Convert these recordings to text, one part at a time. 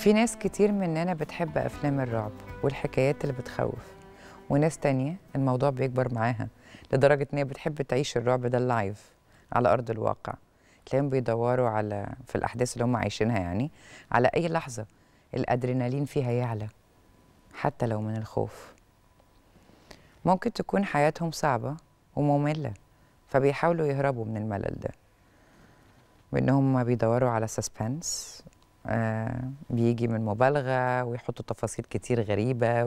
في ناس كتير مننا بتحب أفلام الرعب والحكايات اللي بتخوف وناس تانية الموضوع بيكبر معاها لدرجة إن هي بتحب تعيش الرعب ده اللايف على أرض الواقع. تلاقيهم بيدوروا على في الأحداث اللي هم عايشينها يعني على أي لحظة الأدرينالين فيها يعلى حتى لو من الخوف. ممكن تكون حياتهم صعبة ومملة فبيحاولوا يهربوا من الملل ده. بإنهم بيدوروا على سسبنس بيجي من مبالغة ويحطوا تفاصيل كتير غريبة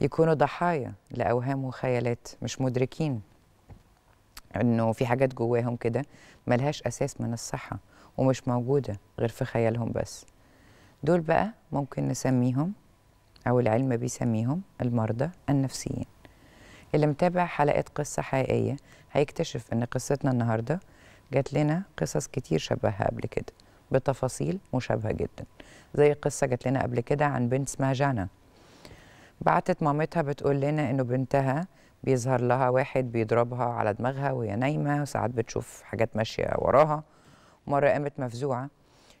ويكونوا ضحايا لأوهام وخيالات مش مدركين. إنه في حاجات جواهم كده ملهاش أساس من الصحة ومش موجودة غير في خيالهم بس. دول بقى ممكن نسميهم أو العلم بيسميهم المرضى النفسيين. اللي متابع حلقات قصة حقيقية هيكتشف إن قصتنا النهاردة جات لنا قصص كتير شبهها قبل كده. بتفاصيل مشابهة جدا زي قصة جات لنا قبل كده عن بنت اسمها جانا. بعتت مامتها بتقول لنا إنه بنتها بيظهر لها واحد بيضربها على دماغها وهي نايمة وساعات بتشوف حاجات ماشية وراها. مرة قامت مفزوعة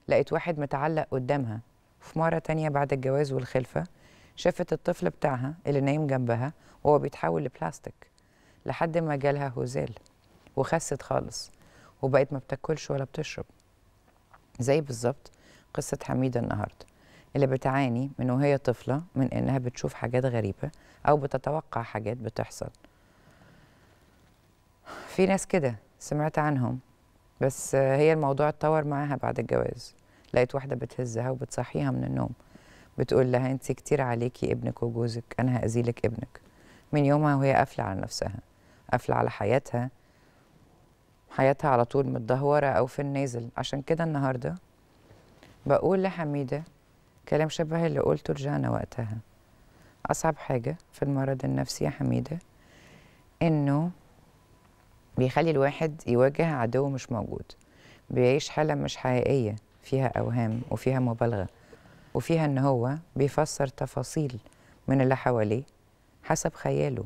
لقيت واحد متعلق قدامها. في مرة تانية بعد الجواز والخلفة شافت الطفل بتاعها اللي نايم جنبها وهو بيتحول لبلاستيك لحد ما جالها هزال وخست خالص وبقت ما بتاكلش ولا بتشرب. زي بالظبط قصة حميدة النهاردة اللي بتعاني من وهي طفلة من إنها بتشوف حاجات غريبة أو بتتوقع حاجات بتحصل. في ناس كده سمعت عنهم بس هي الموضوع اتطور معاها بعد الجواز. لقيت واحدة بتهزها وبتصحيها من النوم بتقول لها أنت كتير عليكي ابنك وجوزك أنا هأذيلك ابنك. من يومها وهي قافلة على نفسها قافلة على حياتها حياتها على طول متدهورة أو في النازل. عشان كده النهاردة بقول لحميدة كلام شبه اللي قلته لجانا وقتها. أصعب حاجة في المرض النفسي يا حميدة إنه بيخلي الواحد يواجه عدو مش موجود بيعيش حالة مش حقيقية فيها أوهام وفيها مبالغة وفيها إن هو بيفسر تفاصيل من اللي حواليه حسب خياله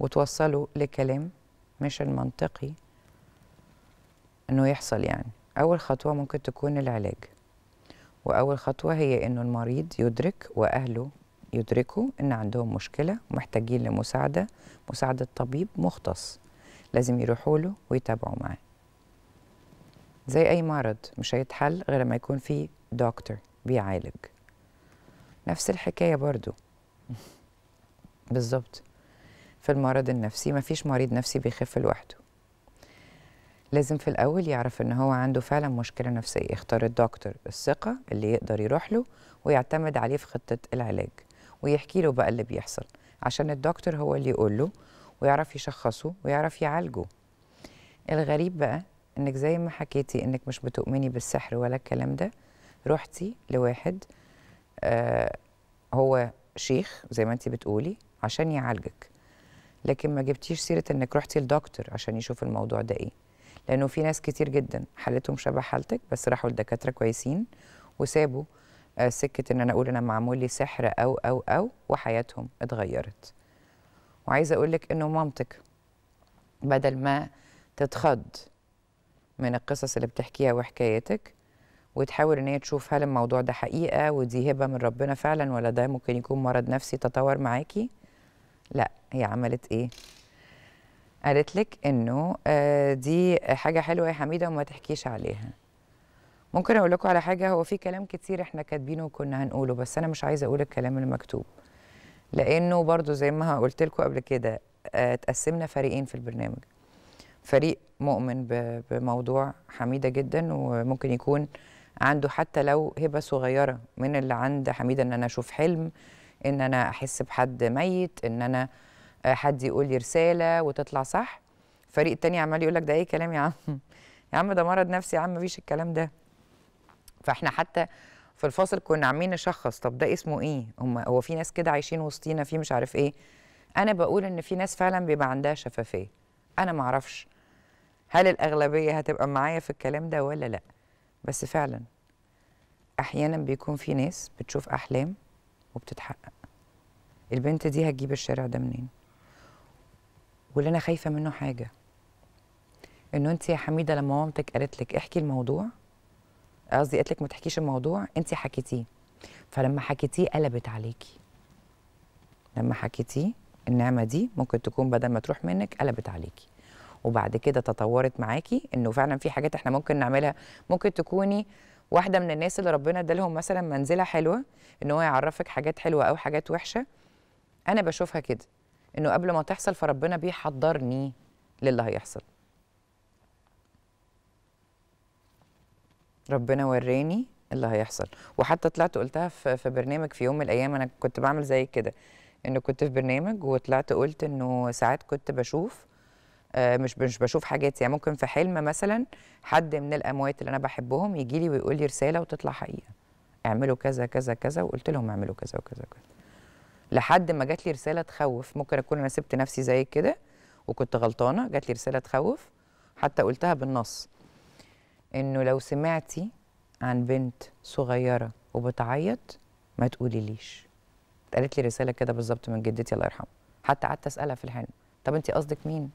وتوصله لكلام مش المنطقي إنه يحصل يعني. أول خطوة ممكن تكون العلاج وأول خطوة هي إنه المريض يدرك وأهله يدركوا إن عندهم مشكلة ومحتاجين لمساعدة مساعدة طبيب مختص لازم يروحوا له ويتابعوا معاه. زي أي مرض مش هيتحل غير ما يكون في دكتور بيعالج. نفس الحكاية برضو. بالظبط. في المرض النفسي مفيش مريض نفسي بيخف لوحده. لازم في الأول يعرف إن هو عنده فعلا مشكلة نفسية. يختار الدكتور الثقة اللي يقدر يروح له ويعتمد عليه في خطة العلاج ويحكي له بقى اللي بيحصل عشان الدكتور هو اللي يقول له ويعرف يشخصه ويعرف يعالجه. الغريب بقى إنك زي ما حكيتي إنك مش بتؤمني بالسحر ولا الكلام ده. رحتي لواحد آه هو شيخ زي ما انت بتقولي عشان يعالجك. لكن ما جبتيش سيرة إنك رحتي لدكتور عشان يشوف الموضوع ده إيه. لأنه في ناس كتير جدا حالتهم شبه حالتك بس راحوا لدكاترة كويسين وسابوا آه سكة إن أنا أقول أنا معمول لي سحر أو أو أو وحياتهم اتغيرت. وعايزة أقول لك إنه مامتك بدل ما تتخض من القصص اللي بتحكيها وحكايتك وتحاول إن هي تشوف هل الموضوع ده حقيقة ودي هبة من ربنا فعلا ولا ده ممكن يكون مرض نفسي تطور معاكي لا هي عملت إيه؟ قالت لك إنه آه دي حاجة حلوة يا حميدة وما تحكيش عليها. ممكن أقول لكم على حاجة هو في كلام كتير إحنا كاتبينه وكنا هنقوله بس أنا مش عايزة أقول الكلام المكتوب. لأنه برضو زي ما قلت لكم قبل كده آه تقسمنا فريقين في البرنامج. فريق مؤمن بموضوع حميدة جدا وممكن يكون عنده حتى لو هبة صغيرة من اللي عند حميدة إن أنا أشوف حلم إن أنا أحس بحد ميت إن أنا حد يقول لي رسالة وتطلع صح. فريق تاني عمال يقول لك ده إيه كلام يا عم؟ يا عم ده مرض نفسي يا عم مفيش الكلام ده. فإحنا حتى في الفاصل كنا عاملين نشخص طب ده اسمه إيه؟ هم هو في ناس كده عايشين وسطينا في مش عارف إيه. أنا بقول إن في ناس فعلا بيبقى عندها شفافية. أنا ما أعرفش هل الأغلبية هتبقى معايا في الكلام ده ولا لأ؟ بس فعلا أحيانا بيكون في ناس بتشوف أحلام وبتتحقق. البنت دي هتجيب الشارع ده منين؟ واللي أنا خايفة منه حاجة إنه أنت يا حميدة لما مامتك قالت لك احكي الموضوع قصدي قالت لك ما تحكيش الموضوع أنت حكيتيه. فلما حكيتيه قلبت عليكي. لما حكيتيه النعمة دي ممكن تكون بدل ما تروح منك قلبت عليكي. وبعد كده تطورت معاكي إنه فعلا في حاجات إحنا ممكن نعملها. ممكن تكوني واحدة من الناس اللي ربنا ادالهم مثلا منزلة حلوة إن هو يعرفك حاجات حلوة أو حاجات وحشة أنا بشوفها كده إنه قبل ما تحصل فربنا بيحضرني للي هيحصل. ربنا وراني اللي هيحصل. وحتى طلعت قلتها في برنامج في يوم من الأيام أنا كنت بعمل زي كده إنه كنت في برنامج وطلعت قلت إنه ساعات كنت بشوف مش مش بشوف حاجات. يعني ممكن في حلم مثلا حد من الأموات اللي أنا بحبهم يجي لي ويقول لي رسالة وتطلع حقيقة. اعملوا كذا كذا كذا وقلت لهم اعملوا كذا وكذا وكذا. لحد ما جات لي رسالة تخوف. ممكن أكون أنا سبت نفسي زي كده وكنت غلطانة جات لي رسالة تخوف. حتى قلتها بالنص. إنه لو سمعتي عن بنت صغيرة وبتعيط ما تقولي ليش قالت لي رسالة كده بالظبط من جدتي الله يرحمها. حتى قعدت أسألها في الحلم. طب انت قصدك مين؟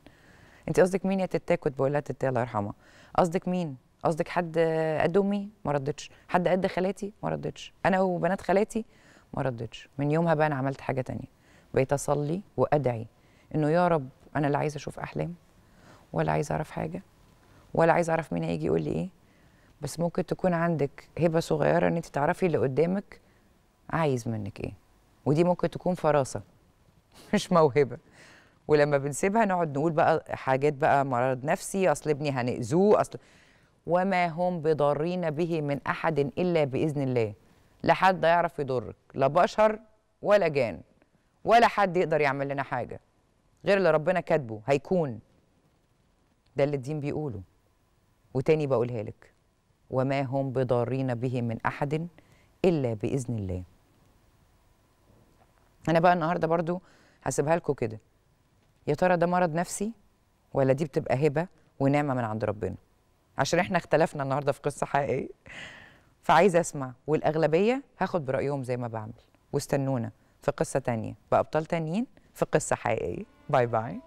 انت قصدك مين يا تتا كنت بقول لها تتا الله يرحمها. قصدك مين؟ قصدك حد قد أمي؟ ما ردتش. حد قد خالاتي؟ ما ردتش. أنا وبنات خالاتي؟ ما ردتش. من يومها بقى أنا عملت حاجة تانية. بقيت أصلي وأدعي إنه يا رب أنا لا عايزة أشوف أحلام ولا عايزة أعرف حاجة ولا عايزة أعرف مين هيجي يقول لي إيه. بس ممكن تكون عندك هبة صغيرة إن أنت تعرفي اللي قدامك عايز منك إيه. ودي ممكن تكون فراسة مش موهبة. ولما بنسيبها نقعد نقول بقى حاجات بقى مرض نفسي أصل ابني هنأذوه أصل وما هم بضارين به من أحد إلا بإذن الله. لا حد يعرف يضرك لا بشر ولا جان ولا حد يقدر يعمل لنا حاجة غير اللي ربنا كاتبه هيكون. ده اللي الدين بيقوله. وتاني بقولها لك وما هم بضارين به من أحد إلا بإذن الله. أنا بقى النهارده برضو هسيبها لكم كده. يا ترى ده مرض نفسي؟ ولا دي بتبقى هبة ونعمة من عند ربنا؟ عشان إحنا اختلفنا النهارده في قصة حقيقية. فعايزه أسمع والأغلبية هاخد برأيهم زي ما بعمل. واستنونا في قصة تانية بابطال تانيين في قصة حقيقية. باي باي.